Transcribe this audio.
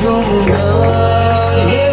chung đời